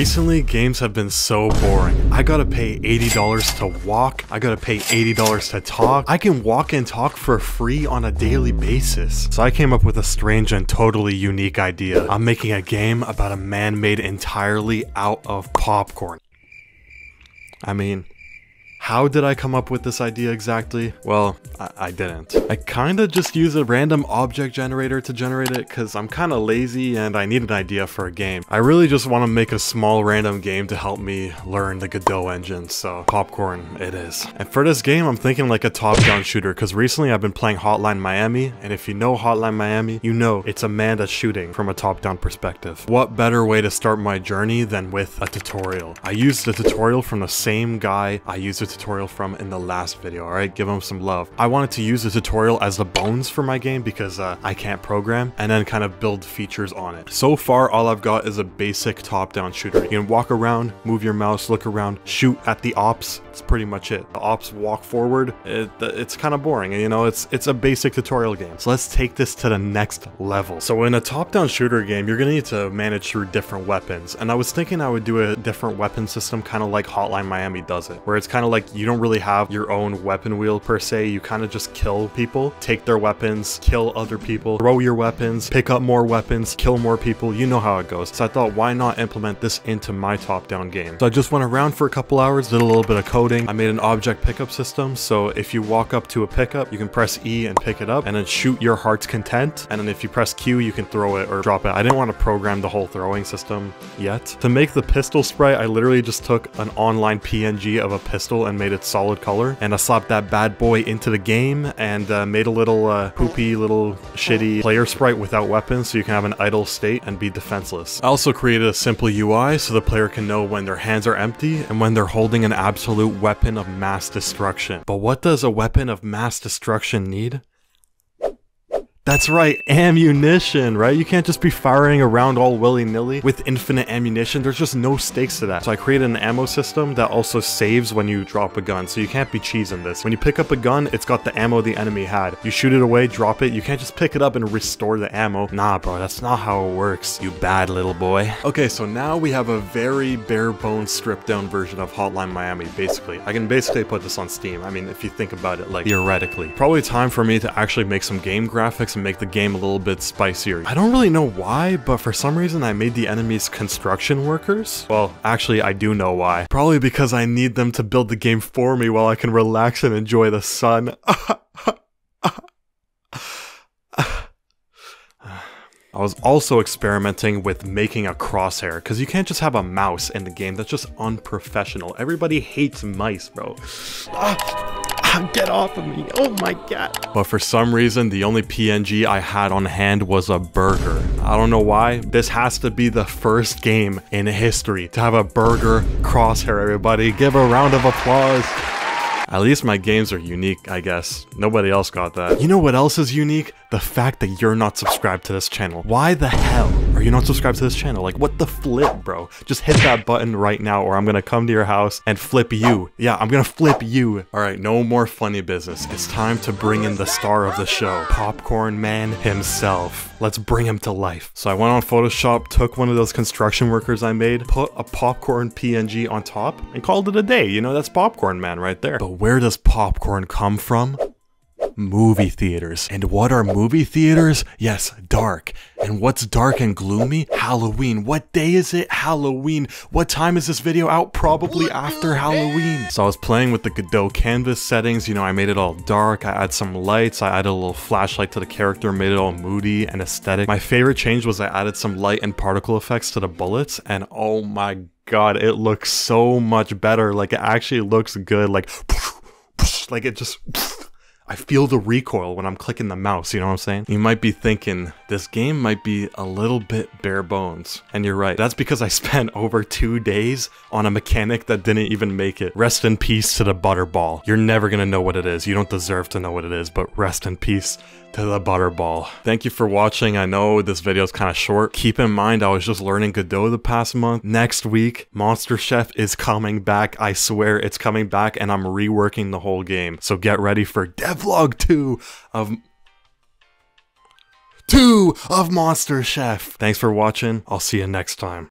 Recently, games have been so boring. I gotta pay $80 to walk, I gotta pay $80 to talk. I can walk and talk for free on a daily basis. So I came up with a strange and totally unique idea. I'm making a game about a man made entirely out of popcorn. I mean, how did I come up with this idea exactly? Well, I, I didn't. I kinda just use a random object generator to generate it because I'm kinda lazy and I need an idea for a game. I really just want to make a small random game to help me learn the Godot engine, so Popcorn it is. And for this game, I'm thinking like a top-down shooter because recently I've been playing Hotline Miami, and if you know Hotline Miami, you know it's a man that's shooting from a top-down perspective. What better way to start my journey than with a tutorial? I used the tutorial from the same guy I used it tutorial from in the last video, alright? Give them some love. I wanted to use the tutorial as the bones for my game because uh, I can't program, and then kind of build features on it. So far, all I've got is a basic top-down shooter. You can walk around, move your mouse, look around, shoot at the ops. That's pretty much it. The ops walk forward. It, it's kind of boring, and you know? It's, it's a basic tutorial game. So let's take this to the next level. So in a top-down shooter game, you're gonna need to manage through different weapons. And I was thinking I would do a different weapon system, kind of like Hotline Miami does it, where it's kind of like you don't really have your own weapon wheel per se. You kind of just kill people, take their weapons, kill other people, throw your weapons, pick up more weapons, kill more people. You know how it goes. So I thought, why not implement this into my top-down game? So I just went around for a couple hours, did a little bit of coding. I made an object pickup system. So if you walk up to a pickup, you can press E and pick it up and then shoot your heart's content. And then if you press Q, you can throw it or drop it. I didn't want to program the whole throwing system yet. To make the pistol sprite, I literally just took an online PNG of a pistol and made it solid color. And I slapped that bad boy into the game and uh, made a little uh, poopy, little shitty player sprite without weapons so you can have an idle state and be defenseless. I also created a simple UI so the player can know when their hands are empty and when they're holding an absolute weapon of mass destruction. But what does a weapon of mass destruction need? That's right, ammunition, right? You can't just be firing around all willy-nilly with infinite ammunition. There's just no stakes to that. So I created an ammo system that also saves when you drop a gun. So you can't be cheesing this. When you pick up a gun, it's got the ammo the enemy had. You shoot it away, drop it. You can't just pick it up and restore the ammo. Nah, bro, that's not how it works, you bad little boy. Okay, so now we have a very bare bones stripped down version of Hotline Miami, basically. I can basically put this on Steam. I mean, if you think about it, like, theoretically. Probably time for me to actually make some game graphics make the game a little bit spicier. I don't really know why, but for some reason I made the enemies construction workers. Well, actually I do know why. Probably because I need them to build the game for me while I can relax and enjoy the sun. I was also experimenting with making a crosshair, because you can't just have a mouse in the game, that's just unprofessional. Everybody hates mice, bro. Ah. Get off of me. Oh my god. But for some reason, the only PNG I had on hand was a burger. I don't know why. This has to be the first game in history to have a burger crosshair, everybody. Give a round of applause. At least my games are unique, I guess. Nobody else got that. You know what else is unique? The fact that you're not subscribed to this channel. Why the hell are you not subscribed to this channel? Like, what the flip, bro? Just hit that button right now or I'm gonna come to your house and flip you. Yeah, I'm gonna flip you. Alright, no more funny business. It's time to bring in the star of the show, Popcorn Man himself. Let's bring him to life. So I went on Photoshop, took one of those construction workers I made, put a popcorn PNG on top, and called it a day. You know, that's Popcorn Man right there. But where does popcorn come from? Movie theaters. And what are movie theaters? Yes, dark. And what's dark and gloomy? Halloween. What day is it? Halloween. What time is this video out? Probably after Halloween. So I was playing with the Godot canvas settings. You know, I made it all dark. I added some lights. I added a little flashlight to the character, made it all moody and aesthetic. My favorite change was I added some light and particle effects to the bullets. And oh my god, it looks so much better. Like it actually looks good. Like, like it just I feel the recoil when I'm clicking the mouse, you know what I'm saying? You might be thinking, this game might be a little bit bare bones. And you're right, that's because I spent over two days on a mechanic that didn't even make it. Rest in peace to the Butterball. You're never gonna know what it is, you don't deserve to know what it is, but rest in peace to the Butterball. Thank you for watching. I know this video is kind of short. Keep in mind, I was just learning Godot the past month. Next week, Monster Chef is coming back. I swear it's coming back and I'm reworking the whole game. So get ready for Devlog 2 of... 2 of Monster Chef. Thanks for watching. I'll see you next time.